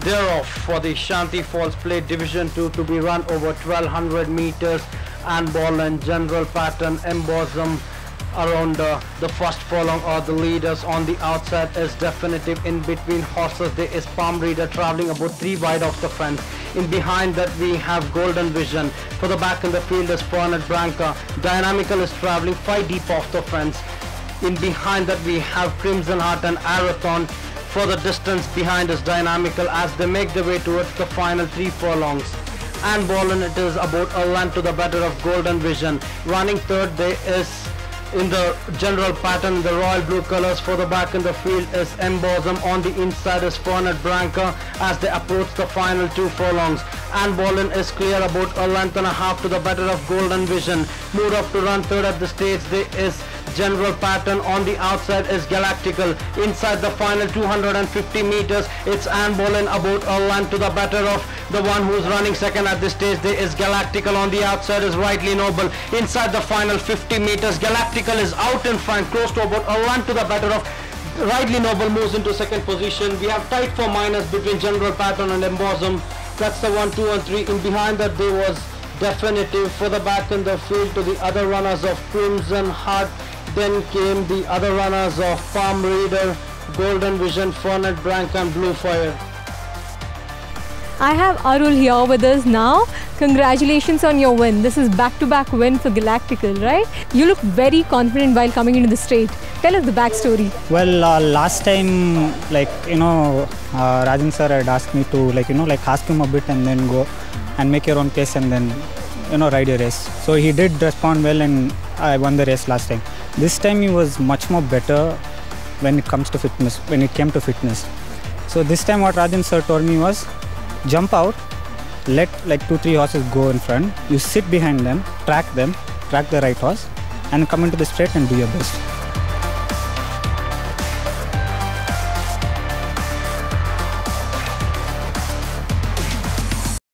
thereof for the Shanti Falls Plate Division 2 to be run over 1200 meters and ball and general pattern embossum around uh, the first furlong or the leaders. On the outside is definitive. In between horses there is palm reader traveling about three wide of the fence. In behind that we have golden vision. For the back in the field is Fernet Branca. Dynamical is traveling five deep off the fence. In behind that we have Crimson Heart and Arathon for the distance behind is dynamical as they make their way towards the final three furlongs. Anne Boleyn it is about a length to the better of Golden Vision. Running third there is in the general pattern the royal blue colors for the back in the field is embossum on the inside is Fernet Branca as they approach the final two furlongs. Anne Boleyn is clear about a length and a half to the better of Golden Vision. Moved up to run third at the stage there is general pattern on the outside is galactical inside the final 250 meters it's Anne Boleyn about a length to the better of the one who's running second at this stage there is galactical on the outside is rightly noble inside the final 50 meters galactical is out in front close to about a length to the better of Rightly Noble moves into second position. We have tight for minus between General Pattern and Embossum. That's the one, two, and three. In behind that there was definitive for the back in the field to the other runners of Crimson Heart then came the other runners of Palm Reader, Golden Vision, Fernet Branca and Blue Fire. I have Arul here with us now. Congratulations on your win. This is back-to-back win for Galactical, right? You look very confident while coming into the straight. Tell us the backstory. Well, uh, last time, like you know, uh, Arjun sir had asked me to like you know like ask him a bit and then go and make your own pace and then you know ride your race. So he did respond well and I won the race last time. This time he was much more better when it comes to fitness, when it came to fitness. So this time what Arjun sir told me was jump out, let like two, three horses go in front, you sit behind them, track them, track the right horse and come into the straight and do your best.